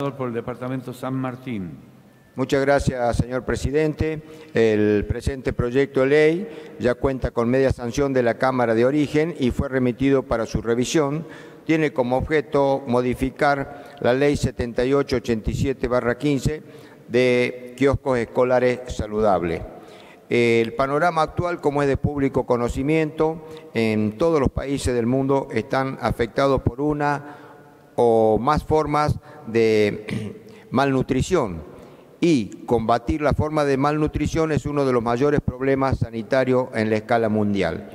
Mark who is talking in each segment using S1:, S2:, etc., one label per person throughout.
S1: por el Departamento San Martín.
S2: Muchas gracias, señor presidente. El presente proyecto de ley ya cuenta con media sanción de la Cámara de Origen y fue remitido para su revisión. Tiene como objeto modificar la Ley 7887-15 de kioscos escolares saludables. El panorama actual, como es de público conocimiento, en todos los países del mundo están afectados por una o más formas de malnutrición y combatir la forma de malnutrición es uno de los mayores problemas sanitarios en la escala mundial.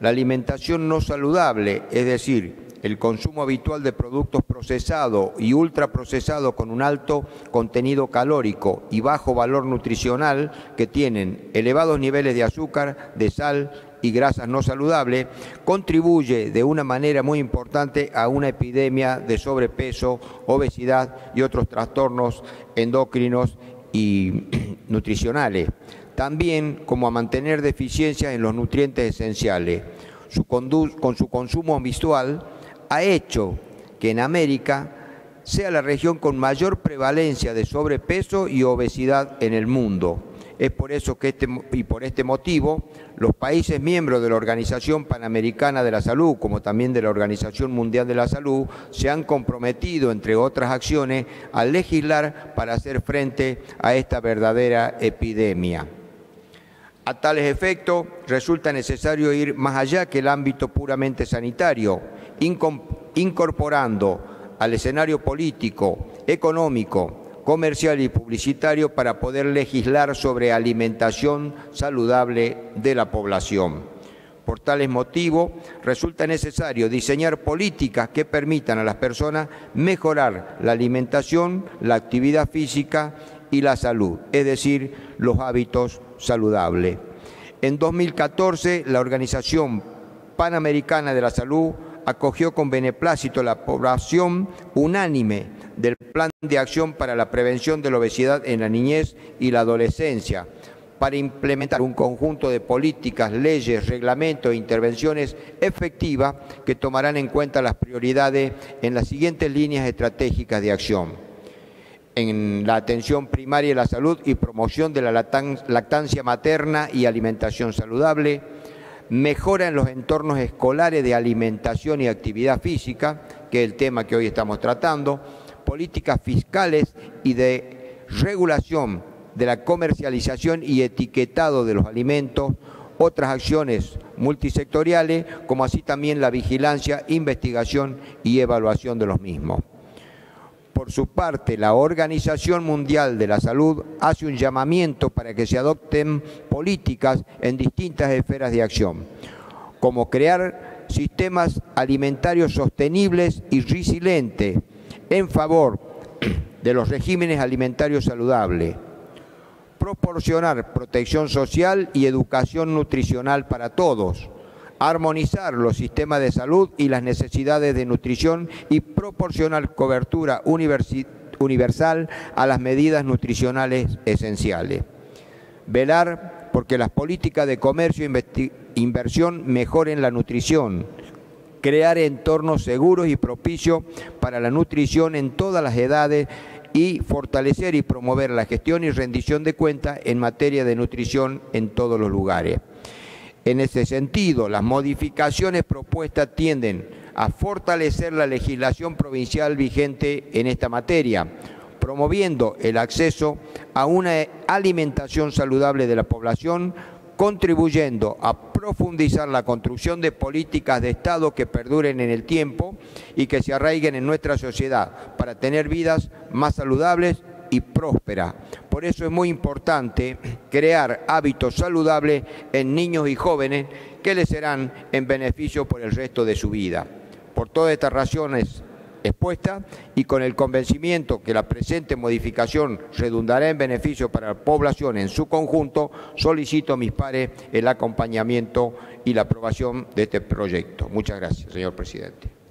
S2: La alimentación no saludable, es decir, el consumo habitual de productos procesados y ultraprocesados con un alto contenido calórico y bajo valor nutricional que tienen elevados niveles de azúcar, de sal y grasas no saludables, contribuye de una manera muy importante a una epidemia de sobrepeso, obesidad y otros trastornos endocrinos y nutricionales, también como a mantener deficiencias en los nutrientes esenciales. con su consumo visual ha hecho que en América sea la región con mayor prevalencia de sobrepeso y obesidad en el mundo. Es por eso que este, y por este motivo los países miembros de la Organización Panamericana de la Salud, como también de la Organización Mundial de la Salud, se han comprometido, entre otras acciones, a legislar para hacer frente a esta verdadera epidemia. A tales efectos, resulta necesario ir más allá que el ámbito puramente sanitario, incorporando al escenario político, económico, comercial y publicitario para poder legislar sobre alimentación saludable de la población. Por tales motivos, resulta necesario diseñar políticas que permitan a las personas mejorar la alimentación, la actividad física y la salud, es decir, los hábitos saludables. En 2014, la Organización Panamericana de la Salud acogió con beneplácito la aprobación unánime del Plan de Acción para la Prevención de la Obesidad en la Niñez y la Adolescencia, para implementar un conjunto de políticas, leyes, reglamentos e intervenciones efectivas que tomarán en cuenta las prioridades en las siguientes líneas estratégicas de acción. En la atención primaria de la salud y promoción de la lactancia materna y alimentación saludable, mejora en los entornos escolares de alimentación y actividad física, que es el tema que hoy estamos tratando, políticas fiscales y de regulación de la comercialización y etiquetado de los alimentos, otras acciones multisectoriales, como así también la vigilancia, investigación y evaluación de los mismos. Por su parte, la Organización Mundial de la Salud hace un llamamiento para que se adopten políticas en distintas esferas de acción, como crear sistemas alimentarios sostenibles y resilientes en favor de los regímenes alimentarios saludables, proporcionar protección social y educación nutricional para todos, armonizar los sistemas de salud y las necesidades de nutrición y proporcionar cobertura universal a las medidas nutricionales esenciales. Velar porque las políticas de comercio e inversión mejoren la nutrición, crear entornos seguros y propicios para la nutrición en todas las edades y fortalecer y promover la gestión y rendición de cuentas en materia de nutrición en todos los lugares. En ese sentido, las modificaciones propuestas tienden a fortalecer la legislación provincial vigente en esta materia, promoviendo el acceso a una alimentación saludable de la población, contribuyendo a profundizar la construcción de políticas de Estado que perduren en el tiempo y que se arraiguen en nuestra sociedad para tener vidas más saludables y próspera. Por eso es muy importante crear hábitos saludables en niños y jóvenes que les serán en beneficio por el resto de su vida. Por todas estas razones expuestas y con el convencimiento que la presente modificación redundará en beneficio para la población en su conjunto, solicito a mis pares el acompañamiento y la aprobación de este proyecto. Muchas gracias, señor presidente.